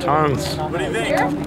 Tons. What do you think?